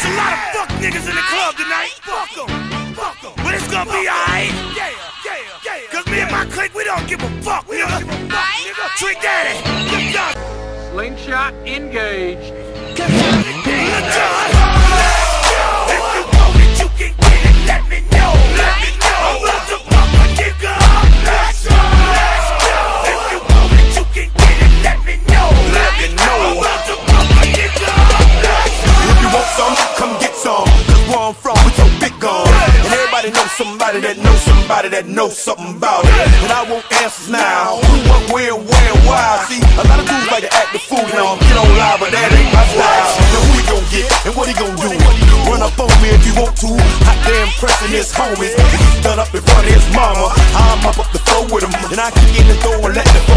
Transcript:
It's a lot of fuck niggas in the club tonight. Fuck em. Fuck em. But it's gonna be alright. Yeah, yeah, yeah. Cause me and my clique, we don't give a fuck, nigga. Trick Daddy. Slingshot engaged. Come on, we so. And everybody knows somebody that knows somebody that knows something about it. And I want answers now. Who, what, where, where, why? See, a lot of dudes like to act the fool now. Get on live, but that ain't my style. Now who he gon' get and what he gon' do? Run up on me if you want to. Hot damn pressing his homies. He's done up in front of his mama. I'm up up the floor with him. And I kick in the door and let the